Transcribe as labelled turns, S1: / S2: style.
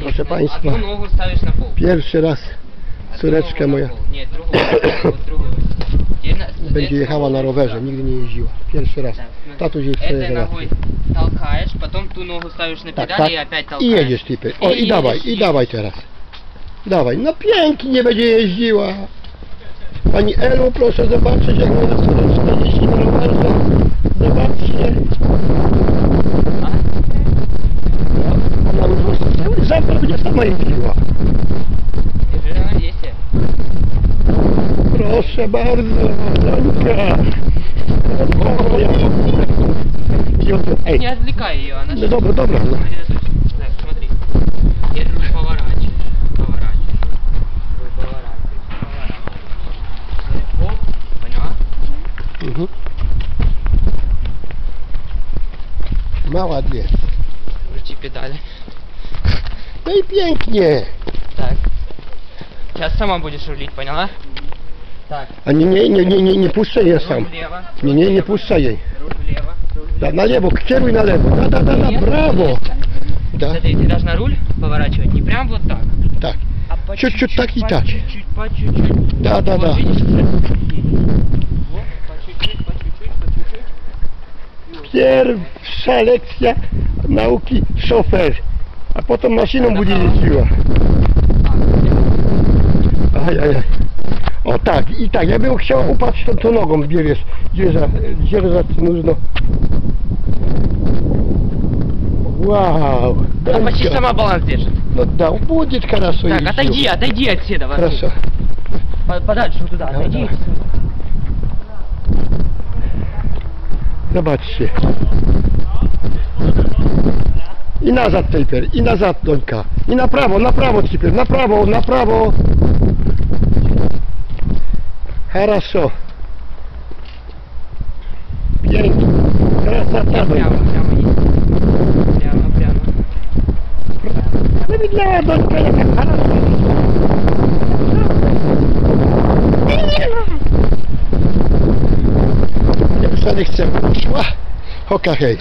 S1: Proszę Państwa.
S2: Одну ногу ставишь на пол.
S1: Pierwszy raz
S2: Одну
S1: córeczka
S2: ногу на
S1: moja
S2: пол. Нет, другую. Вот другую. Теперь на-
S1: będzie
S2: эту
S1: jechała na
S2: ногу
S1: rowerze,
S2: ставишь.
S1: nigdy nie jeździła. Pierwszy raz.
S2: Так, смотри.
S1: Tatuś jej
S2: Этой
S1: cztery
S2: ногой толкаешь, потом ту ногу ставишь на
S1: Tak,
S2: педали
S1: tak.
S2: и опять
S1: I
S2: толкаешь.
S1: jedziesz typy. O i
S2: I
S1: dawaj,
S2: jedziesz,
S1: i dawaj teraz. Dawaj, no pięknie będzie jeździła. Pani Elu, proszę zobaczyć jak moja córeczka bardzo, Zonika. Ej.
S2: Не отвлекай ее, она
S1: Да добра, добра.
S2: да. Так, смотри. Я думаю, поворачиваешь. Поворачиваешь. Ой, Поворачиваешь. Поворачиваешь. Оп, поняла?
S1: Мгм. Молодец.
S2: Wróci pedale.
S1: No i pięknie.
S2: Tak. Teraz sama będziesz ulić, poняла? Так.
S1: A nie, nie, nie, nie, nie, nie puszczaj jej sam.
S2: Руль влево.
S1: Nie, nie, nie puszczaj jej.
S2: Руль влево. Руль
S1: Da,
S2: влево.
S1: na lewo, kieruj na lewo. Da, da, da, da,
S2: Нет,
S1: brawo.
S2: резко.
S1: Da,
S2: Смотри, ты должна руль поворачивать не прям вот так,
S1: tak.
S2: а по
S1: Чуть-чуть так и
S2: по
S1: так.
S2: чуть-чуть, по чуть-чуть.
S1: Да, да,
S2: Вот
S1: да.
S2: видишь, едет. Вот, по чуть-чуть, по чуть-чуть, по чуть-чуть.
S1: Pierwsza lekcja nauki szofer. A potem maszyną
S2: Dobra.
S1: będzie jeździła.
S2: А,
S1: Aj, aj, aj. O Tak, i tak, ja bym chciał upatrzyć tą, tą nogą, gdzie wiesz, gdzie za, gdzie za nóżno. Wow,
S2: Она почти сама баланс держит.
S1: Ну да, будет хорошо
S2: Так, отойди, отойди отсюда. вокруг.
S1: Хорошо.
S2: По- Подальше вот туда,
S1: Да,
S2: отойди.
S1: да. Zobaczcie. I nazad Tejper, i nazad Dońka. I na prawo, na prawo Tejper, na prawo, na prawo. Хорошо. Pięknie. Krasota
S2: Прямо,
S1: Dońka.
S2: прямо едь. Прямо, прямо.
S1: No widziała Dońka jaka хорошо. Ja wcale chcę. Szła. Hoka hej.